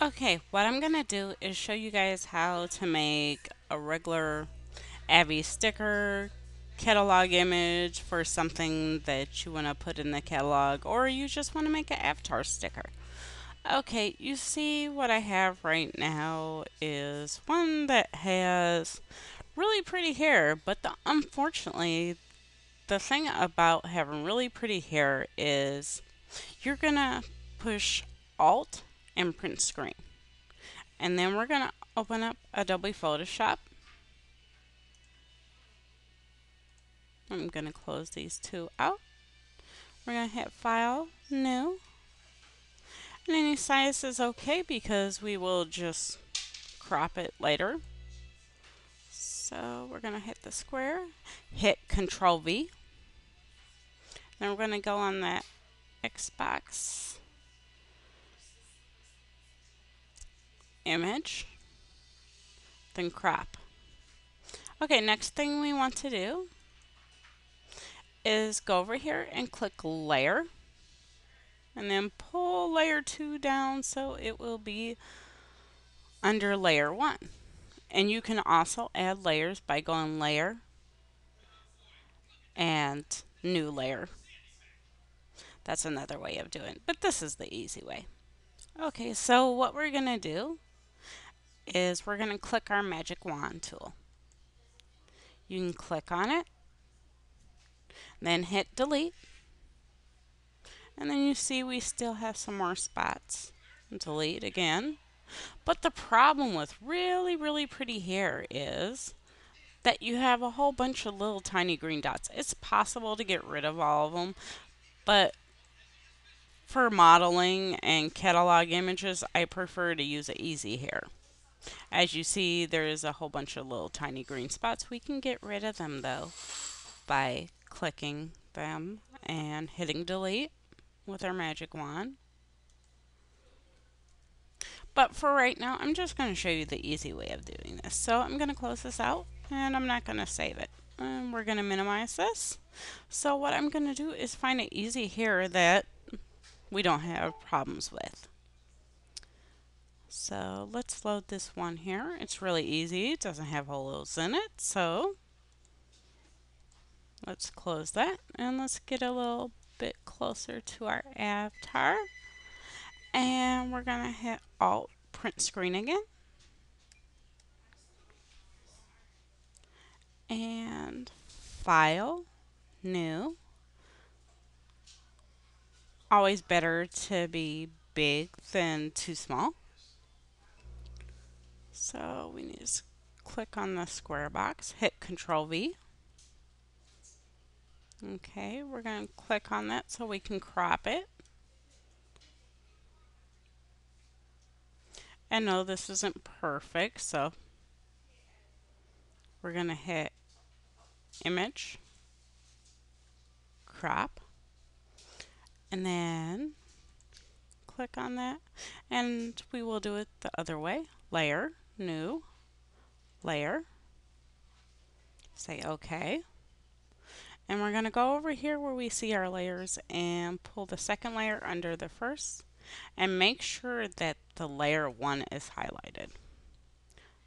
Okay, what I'm gonna do is show you guys how to make a regular avi sticker catalog image for something that you want to put in the catalog or you just want to make an avatar sticker. Okay, you see what I have right now is one that has really pretty hair, but the, unfortunately, the thing about having really pretty hair is you're gonna push Alt and print screen. And then we're gonna open up Adobe Photoshop. I'm gonna close these two out. We're gonna hit File, New. And any size is okay because we will just crop it later. So we're gonna hit the square, hit Control V. Then we're gonna go on that Xbox image, then crop. Okay, next thing we want to do is go over here and click layer and then pull layer 2 down so it will be under layer 1. And you can also add layers by going layer and new layer. That's another way of doing it, but this is the easy way. Okay, so what we're going to do is we're going to click our magic wand tool. You can click on it, then hit delete, and then you see we still have some more spots. Delete again. But the problem with really, really pretty hair is that you have a whole bunch of little tiny green dots. It's possible to get rid of all of them, but for modeling and catalog images, I prefer to use easy hair. As you see, there is a whole bunch of little tiny green spots. We can get rid of them though by clicking them and hitting delete with our magic wand. But for right now, I'm just going to show you the easy way of doing this. So I'm going to close this out and I'm not going to save it. And we're going to minimize this. So what I'm going to do is find it easy here that we don't have problems with. So let's load this one here. It's really easy. It doesn't have holes in it. So let's close that and let's get a little bit closer to our avatar. And we're going to hit Alt print screen again. And File, New. Always better to be big than too small. So we need to click on the square box, hit Control V. Okay, we're going to click on that so we can crop it. And no, this isn't perfect, so we're going to hit Image, Crop, and then click on that. And we will do it the other way. Layer, new layer, say OK. And we're going to go over here where we see our layers and pull the second layer under the first and make sure that the layer 1 is highlighted.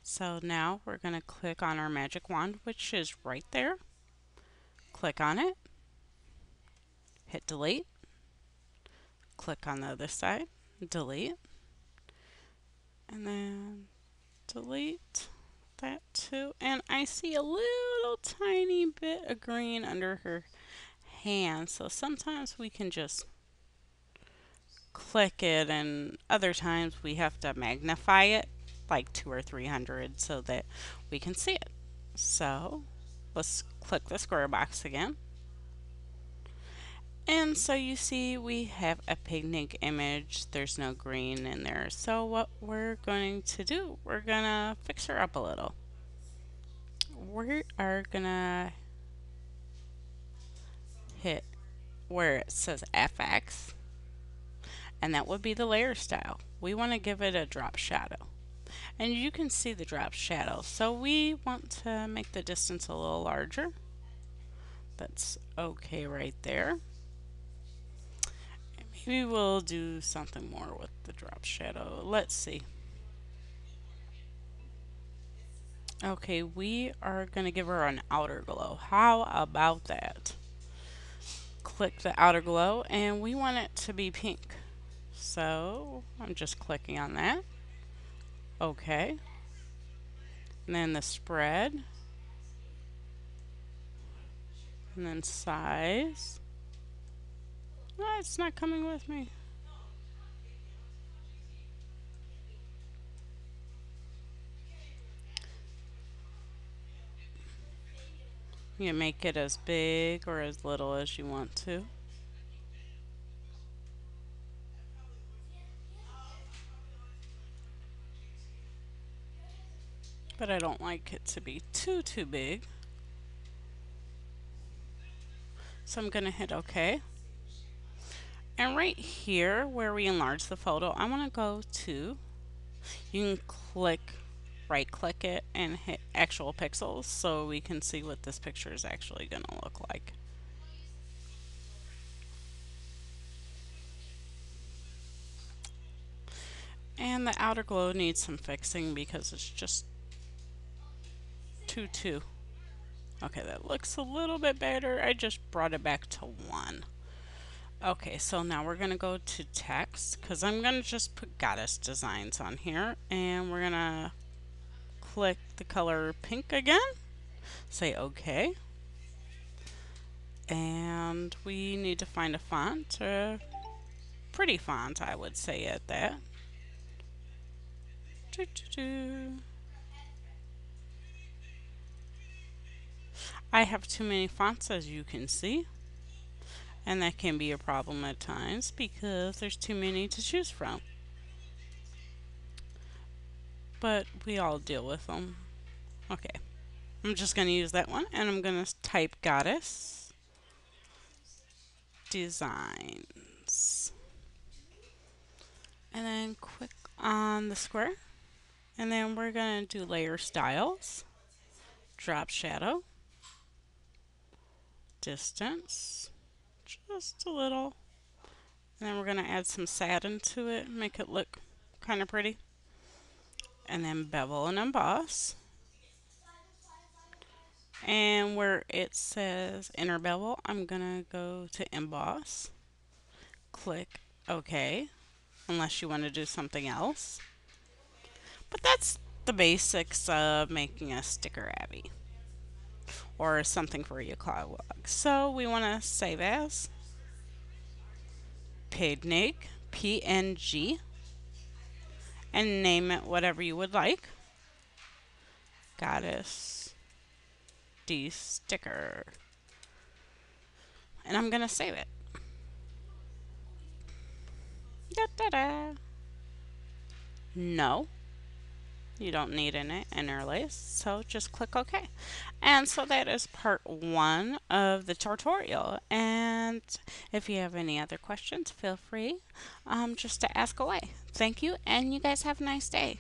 So now we're going to click on our magic wand which is right there. Click on it, hit delete, click on the other side, delete, and then delete that too. And I see a little tiny bit of green under her hand. So sometimes we can just click it and other times we have to magnify it like two or three hundred so that we can see it. So let's click the square box again. And so you see we have a picnic image. There's no green in there. So what we're going to do, we're going to fix her up a little. We are going to hit where it says FX. And that would be the layer style. We want to give it a drop shadow. And you can see the drop shadow. So we want to make the distance a little larger. That's okay right there Maybe we'll do something more with the drop shadow. Let's see. Okay, we are going to give her an outer glow. How about that? Click the outer glow and we want it to be pink. So I'm just clicking on that. Okay. And then the spread. And then size. It's not coming with me. You make it as big or as little as you want to. But I don't like it to be too, too big. So I'm going to hit OK. And right here where we enlarge the photo, I want to go to, you can click right click it and hit actual pixels so we can see what this picture is actually going to look like. And the outer glow needs some fixing because it's just too too. Okay, that looks a little bit better. I just brought it back to 1. Okay, so now we're going to go to text because I'm going to just put goddess designs on here and we're going to click the color pink again, say OK, and we need to find a font, a pretty font I would say at that. Doo -doo -doo. I have too many fonts as you can see and that can be a problem at times because there's too many to choose from. But we all deal with them. Okay, I'm just going to use that one and I'm going to type goddess designs. And then click on the square. And then we're going to do layer styles, drop shadow, distance, just a little, and then we're going to add some satin to it, make it look kind of pretty and then bevel and emboss. And where it says inner bevel, I'm going to go to emboss. Click OK, unless you want to do something else. But that's the basics of making a sticker avi or something for your catalog. So we want to save as PNG, PNG and name it whatever you would like. Goddess D sticker. And I'm going to save it. Da, da, da. No you don't need an interlace so just click OK. And so that is part one of the tutorial. And if you have any other questions feel free um, just to ask away. Thank you and you guys have a nice day